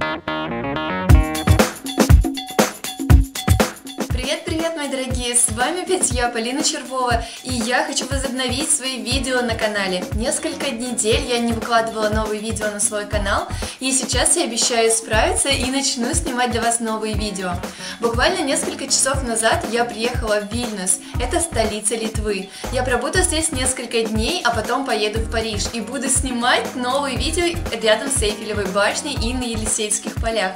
Thank you. Мои дорогие! С вами опять я, Полина Червова, и я хочу возобновить свои видео на канале. Несколько недель я не выкладывала новые видео на свой канал, и сейчас я обещаю справиться и начну снимать для вас новые видео. Буквально несколько часов назад я приехала в Вильнюс, это столица Литвы. Я пробуду здесь несколько дней, а потом поеду в Париж и буду снимать новые видео рядом с Эйфелевой башней и на Елисейских полях.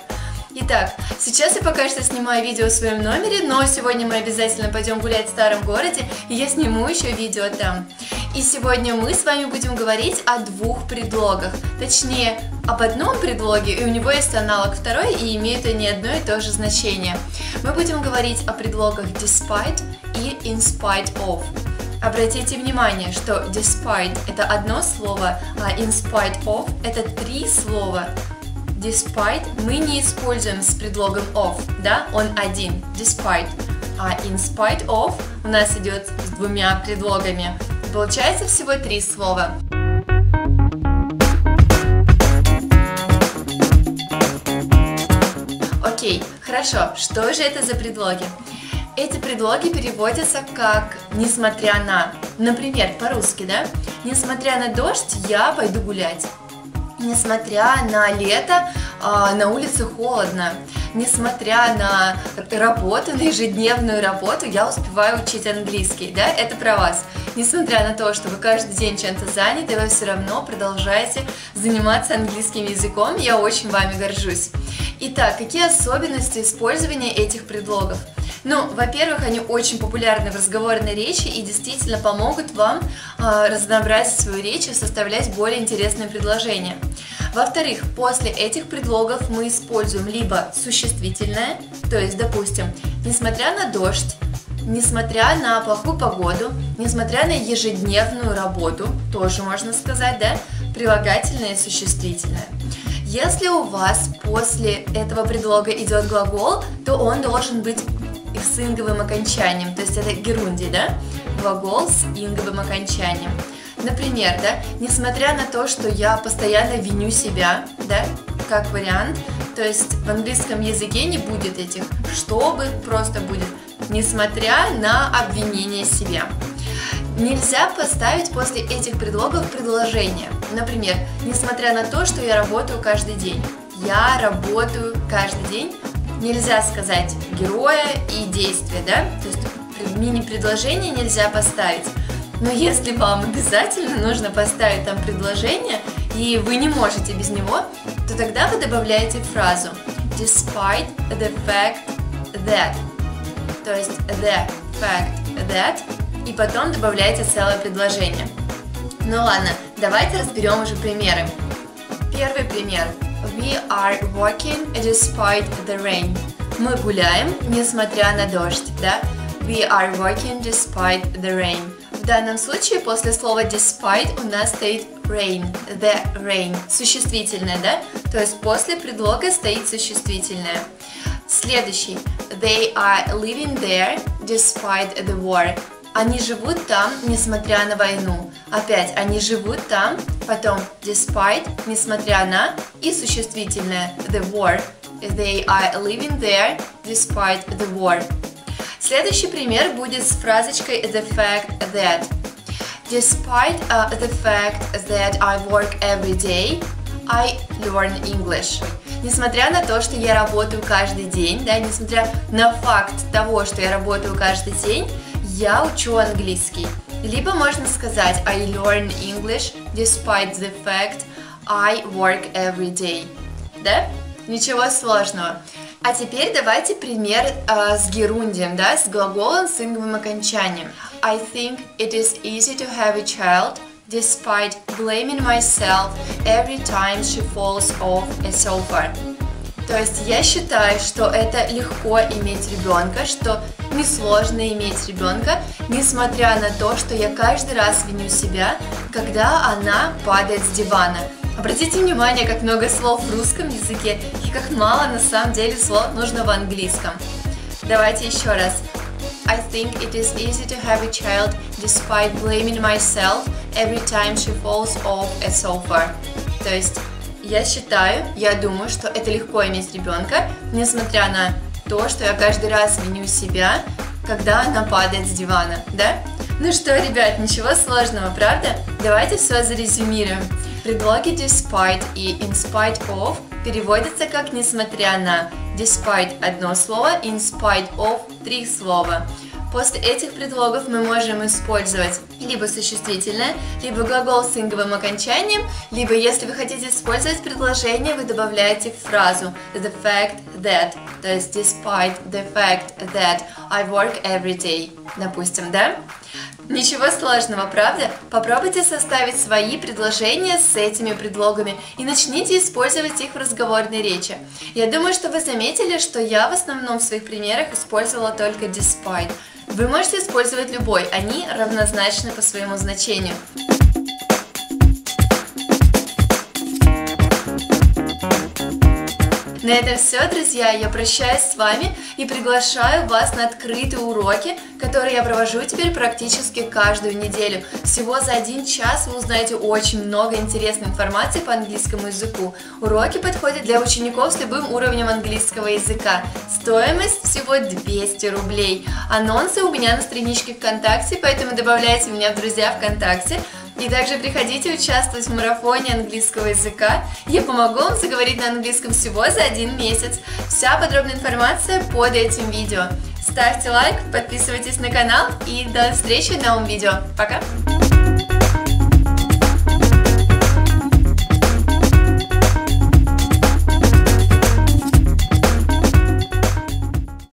Итак, сейчас я пока что снимаю видео в своем номере, но сегодня мы обязательно пойдем гулять в старом городе, и я сниму еще видео там. И сегодня мы с вами будем говорить о двух предлогах, точнее, об одном предлоге, и у него есть аналог второй, и имеют они одно и то же значение. Мы будем говорить о предлогах despite и in spite of. Обратите внимание, что despite это одно слово, а in spite of это три слова, despite мы не используем с предлогом of, да, он один, despite. А in spite of у нас идет с двумя предлогами. Получается всего три слова. Окей, хорошо, что же это за предлоги? Эти предлоги переводятся как «несмотря на». Например, по-русски, да? «Несмотря на дождь, я пойду гулять». Несмотря на лето, а, на улице холодно. Несмотря на работу, на ежедневную работу, я успеваю учить английский, да, это про вас. Несмотря на то, что вы каждый день чем-то заняты, вы все равно продолжаете заниматься английским языком, я очень вами горжусь. Итак, какие особенности использования этих предлогов? Ну, во-первых, они очень популярны в разговорной речи и действительно помогут вам э, разнообразить свою речь и составлять более интересные предложения. Во-вторых, после этих предлогов мы используем либо существительное, то есть, допустим, несмотря на дождь, несмотря на плохую погоду, несмотря на ежедневную работу, тоже можно сказать, да, прилагательное и существительное. Если у вас после этого предлога идет глагол, то он должен быть с инговым окончанием, то есть это герунди, да, глагол с инговым окончанием. Например, да, несмотря на то, что я постоянно виню себя, да, как вариант, то есть в английском языке не будет этих чтобы, просто будет несмотря на обвинение себя. Нельзя поставить после этих предлогов предложение. Например, несмотря на то, что я работаю каждый день. Я работаю каждый день нельзя сказать героя и действия, да? То есть мини-предложение нельзя поставить. Но если вам обязательно нужно поставить там предложение, и вы не можете без него, то тогда вы добавляете фразу despite the fact that. То есть the fact that, и потом добавляете целое предложение. Ну ладно, давайте разберем уже примеры. Первый пример – We are walking despite the rain. Мы гуляем, несмотря на дождь, да? We are walking despite the rain. В данном случае после слова despite у нас стоит rain, the rain, существительное, да? То есть после предлога стоит существительное. Следующий. They are living there despite the war. Они живут там, несмотря на войну. Опять, они живут там, потом despite, несмотря на, и существительное the war. They are living there despite the war. Следующий пример будет с фразочкой the fact that. Despite uh, the fact that I work every day, I learn English. Несмотря на то, что я работаю каждый день, да, несмотря на факт того, что я работаю каждый день, я учу английский. Либо можно сказать I learn English despite the fact I work every day. Да? Ничего сложного. А теперь давайте пример э, с герундием, да, с глаголом с инговым окончанием. I think it is easy to have a child despite blaming myself every time she falls off a sofa. То есть я считаю, что это легко иметь ребенка, что несложно иметь ребенка, несмотря на то, что я каждый раз виню себя, когда она падает с дивана. Обратите внимание, как много слов в русском языке и как мало на самом деле слов нужно в английском. Давайте еще раз. I think it is easy to have a child despite blaming myself every time she falls off a sofa. То есть Я считаю, я думаю, что это легко иметь ребенка, несмотря на то, что я каждый раз виню себя, когда она падает с дивана, да? Ну что, ребят, ничего сложного, правда? Давайте все зарезюмируем. Предлоги despite и in spite of переводятся как несмотря на. Despite одно слово, in spite of три слова. После этих предлогов мы можем использовать либо существительное, либо глагол с инговым окончанием, либо если вы хотите использовать предложение, вы добавляете фразу the fact that, то есть despite the fact that I work every day, допустим, да? Ничего сложного, правда? Попробуйте составить свои предложения с этими предлогами и начните использовать их в разговорной речи. Я думаю, что вы заметили, что я в основном в своих примерах использовала только despite. Вы можете использовать любой, они равнозначны по своему значению. На этом все, друзья. Я прощаюсь с вами и приглашаю вас на открытые уроки, которые я провожу теперь практически каждую неделю. Всего за один час вы узнаете очень много интересной информации по английскому языку. Уроки подходят для учеников с любым уровнем английского языка. Стоимость всего 200 рублей. Анонсы у меня на страничке ВКонтакте, поэтому добавляйте меня в друзья ВКонтакте. И также приходите участвовать в марафоне английского языка. Я помогу вам заговорить на английском всего за один месяц. Вся подробная информация под этим видео. Ставьте лайк, подписывайтесь на канал и до встречи в новом видео. Пока!